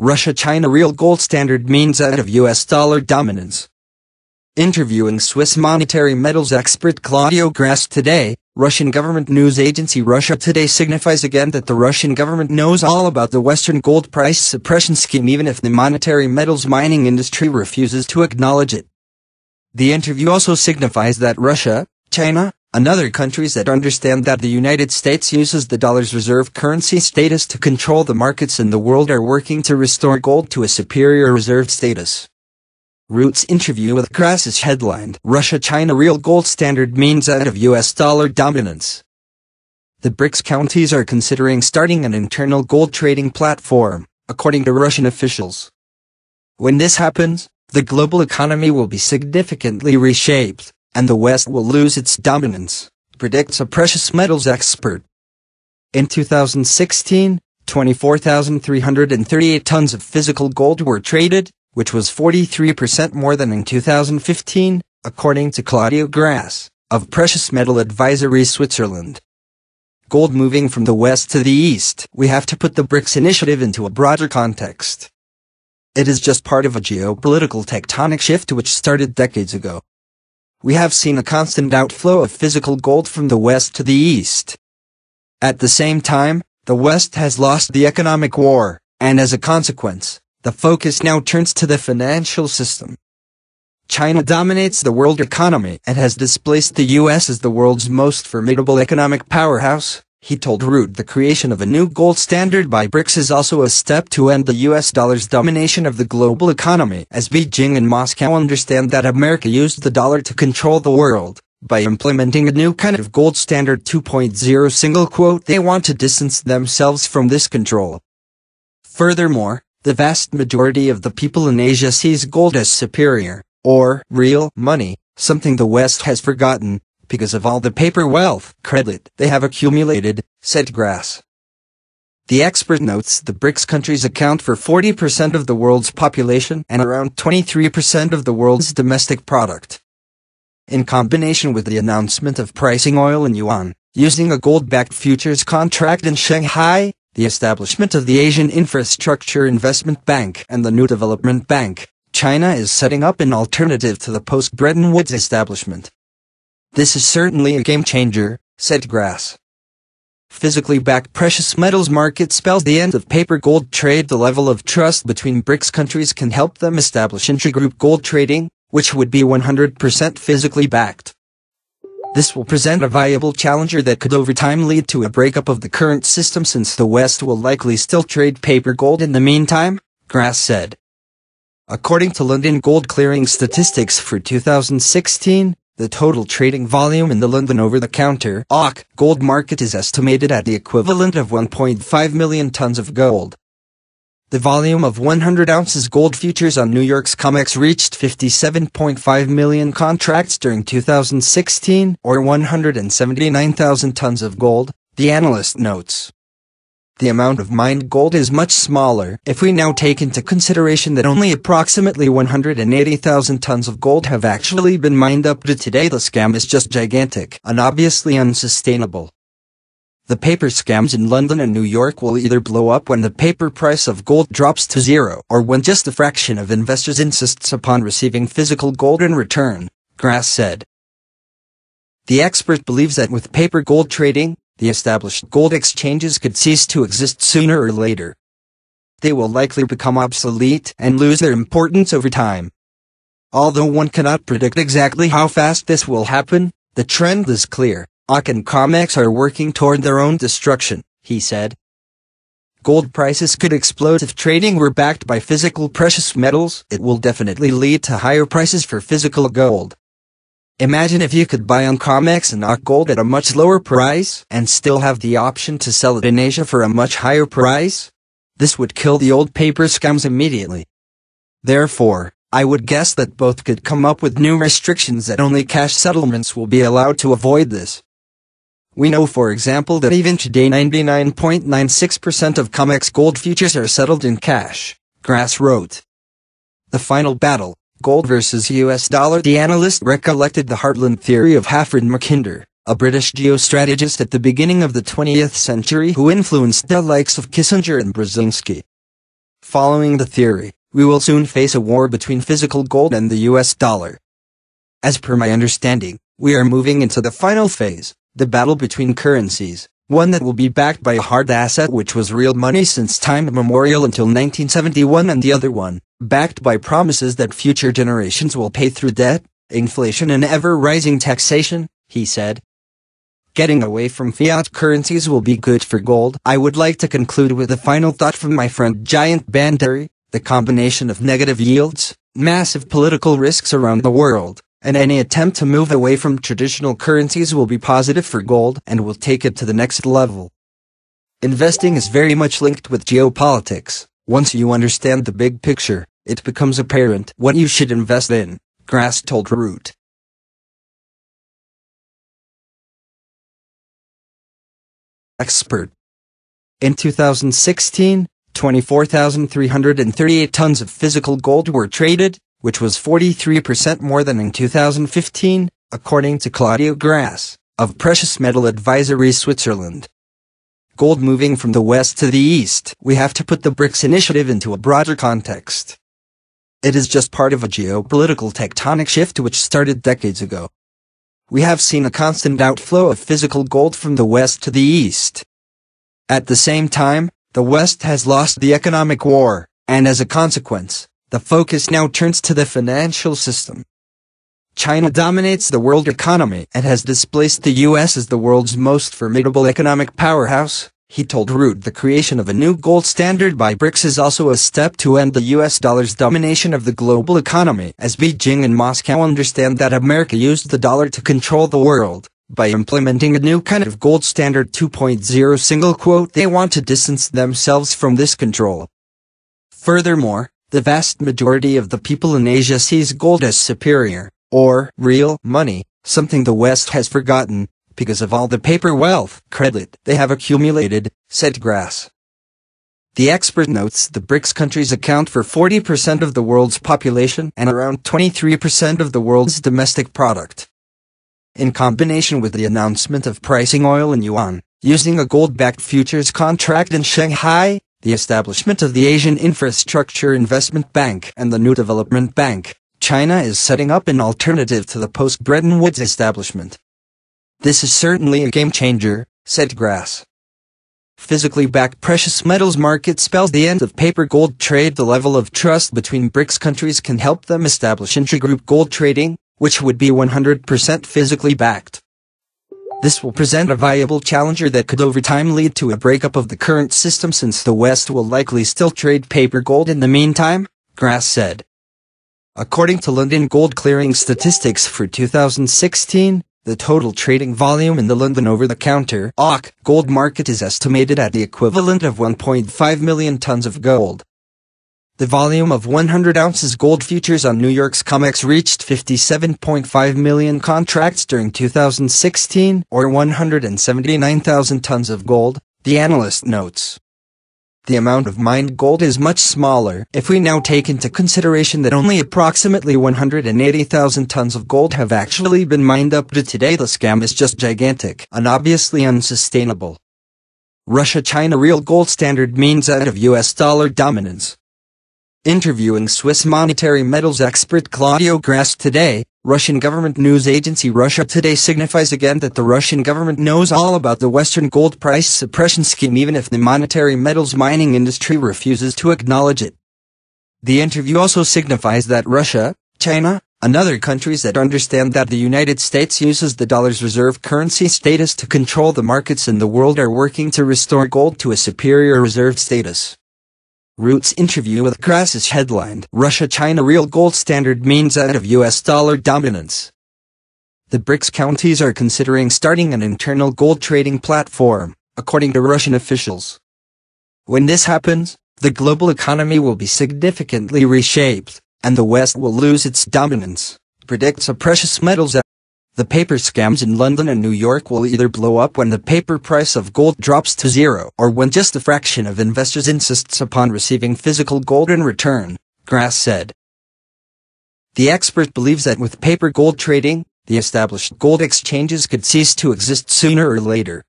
Russia-China real gold standard means out of US dollar dominance. Interviewing Swiss monetary metals expert Claudio Grass today, Russian government news agency Russia Today signifies again that the Russian government knows all about the Western gold price suppression scheme even if the monetary metals mining industry refuses to acknowledge it. The interview also signifies that Russia, China, and other countries that understand that the United States uses the dollar's reserve currency status to control the markets in the world are working to restore gold to a superior reserve status. Reuters interview with Grass headlined Russia-China real gold standard means out of US dollar dominance. The BRICS countries are considering starting an internal gold trading platform, according to Russian officials. When this happens, the global economy will be significantly reshaped, and the West will lose its dominance, predicts a precious metals expert. In 2016, 24,338 tons of physical gold were traded, which was 43% more than in 2015, according to Claudio Grass, of Precious Metal Advisory Switzerland. Gold moving from the west to the east, we have to put the BRICS initiative into a broader context. It is just part of a geopolitical tectonic shift which started decades ago. We have seen a constant outflow of physical gold from the west to the east. At the same time, the west has lost the economic war, and as a consequence, the focus now turns to the financial system. China dominates the world economy and has displaced the US as the world's most formidable economic powerhouse. He told Reuters the creation of a new gold standard by BRICS is also a step to end the US dollar's domination of the global economy as Beijing and Moscow understand that America used the dollar to control the world. By implementing a new kind of gold standard 2.0 single quote they want to distance themselves from this control. Furthermore, the vast majority of the people in Asia sees gold as superior, or real money, something the West has forgotten, because of all the paper wealth credit they have accumulated, said Grass. The expert notes the BRICS countries account for 40% of the world's population and around 23% of the world's domestic product. In combination with the announcement of pricing oil in yuan, using a gold-backed futures contract in Shanghai, the establishment of the Asian Infrastructure Investment Bank and the New Development Bank, China is setting up an alternative to the post-Bretton Woods establishment. This is certainly a game changer, said Grass. Physically backed precious metals market spells the end of paper gold trade. The level of trust between BRICS countries can help them establish intragroup gold trading, which would be 100% physically backed. This will present a viable challenger that could over time lead to a breakup of the current system since the West will likely still trade paper gold in the meantime, Grass said. According to London Gold Clearing statistics for 2016, the total trading volume in the London over-the-counter gold market is estimated at the equivalent of 1.5 million tons of gold. The volume of 100 ounces gold futures on New York's COMEX reached 57.5 million contracts during 2016, or 179,000 tons of gold, the analyst notes. The amount of mined gold is much smaller if we now take into consideration that only approximately 180,000 tons of gold have actually been mined up to today. The scam is just gigantic and obviously unsustainable. The paper scams in London and New York will either blow up when the paper price of gold drops to zero or when just a fraction of investors insists upon receiving physical gold in return, Grass said. The expert believes that with paper gold trading, the established gold exchanges could cease to exist sooner or later. They will likely become obsolete and lose their importance over time. Although one cannot predict exactly how fast this will happen, the trend is clear. AK and COMEX are working toward their own destruction, he said. Gold prices could explode if trading were backed by physical precious metals. It will definitely lead to higher prices for physical gold. Imagine if you could buy on COMEX and AK gold at a much lower price and still have the option to sell it in Asia for a much higher price. This would kill the old paper scams immediately. Therefore, I would guess that both could come up with new restrictions that only cash settlements will be allowed to avoid this. We know for example that even today 99.96% of COMEX gold futures are settled in cash, Grass wrote. The final battle, gold versus US dollar The analyst recollected the heartland theory of Halford Mackinder, a British geostrategist at the beginning of the 20th century who influenced the likes of Kissinger and Brzezinski. Following the theory, we will soon face a war between physical gold and the US dollar. As per my understanding, we are moving into the final phase, the battle between currencies, one that will be backed by a hard asset which was real money since time immemorial until 1971 and the other one, backed by promises that future generations will pay through debt, inflation and ever-rising taxation, he said. Getting away from fiat currencies will be good for gold. I would like to conclude with a final thought from my friend Jayant Bhandari, the combination of negative yields, massive political risks around the world, and any attempt to move away from traditional currencies will be positive for gold and will take it to the next level. Investing is very much linked with geopolitics. Once you understand the big picture, it becomes apparent what you should invest in, Grass told Root. Expert In 2016, 24,338 tons of physical gold were traded, which was 43% more than in 2015, according to Claudio Grass, of Precious Metal Advisory Switzerland. Gold moving from the west to the east, we have to put the BRICS initiative into a broader context. It is just part of a geopolitical tectonic shift which started decades ago. We have seen a constant outflow of physical gold from the west to the east. At the same time, the west has lost the economic war, and as a consequence, the focus now turns to the financial system. China dominates the world economy and has displaced the US as the world's most formidable economic powerhouse. He told Root the creation of a new gold standard by BRICS is also a step to end the US dollar's domination of the global economy as Beijing and Moscow understand that America used the dollar to control the world. By implementing a new kind of gold standard 2.0 single quote they want to distance themselves from this control. Furthermore, the vast majority of the people in Asia sees gold as superior, or real money, something the West has forgotten, because of all the paper wealth, credit they have accumulated, said Grass. The expert notes the BRICS countries account for 40% of the world's population and around 23% of the world's domestic product. In combination with the announcement of pricing oil in yuan, using a gold-backed futures contract in Shanghai, the establishment of the Asian Infrastructure Investment Bank and the New Development Bank, China is setting up an alternative to the post-Bretton Woods establishment. This is certainly a game changer, said Grass. Physically backed precious metals market spells the end of paper gold trade. The level of trust between BRICS countries can help them establish intragroup gold trading, which would be 100% physically backed. This will present a viable challenger that could over time lead to a breakup of the current system since the West will likely still trade paper gold in the meantime, Grass said. According to London Gold Clearing statistics for 2016, the total trading volume in the London over-the-counter gold market is estimated at the equivalent of 1.5 million tons of gold. The volume of 100 ounces gold futures on New York's COMEX reached 57.5 million contracts during 2016, or 179,000 tons of gold, the analyst notes. The amount of mined gold is much smaller if we now take into consideration that only approximately 180,000 tons of gold have actually been mined up to today. The scam is just gigantic and obviously unsustainable. Russia-China real gold standard means out of US dollar dominance. Interviewing Swiss monetary metals expert Claudio Grass today, Russian government news agency Russia Today signifies again that the Russian government knows all about the Western gold price suppression scheme even if the monetary metals mining industry refuses to acknowledge it. The interview also signifies that Russia, China, and other countries that understand that the United States uses the dollar's reserve currency status to control the markets in the world are working to restore gold to a superior reserve status. Root's interview with Grass is headlined Russia-China real gold standard means out of US dollar dominance. The BRICS counties are considering starting an internal gold trading platform, according to Russian officials. When this happens, the global economy will be significantly reshaped, and the West will lose its dominance, predicts a precious metals the paper scams in London and New York will either blow up when the paper price of gold drops to zero or when just a fraction of investors insists upon receiving physical gold in return, Grass said. The expert believes that with paper gold trading, the established gold exchanges could cease to exist sooner or later.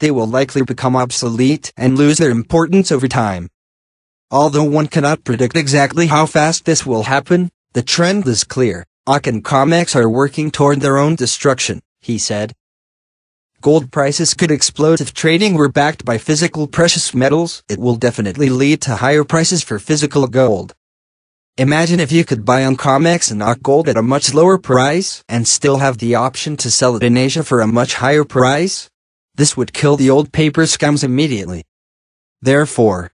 They will likely become obsolete and lose their importance over time. Although one cannot predict exactly how fast this will happen, the trend is clear. And COMEX are working toward their own destruction, he said. Gold prices could explode if trading were backed by physical precious metals. It will definitely lead to higher prices for physical gold. Imagine if you could buy on COMEX and AK gold at a much lower price and still have the option to sell it in Asia for a much higher price. This would kill the old paper scams immediately. Therefore,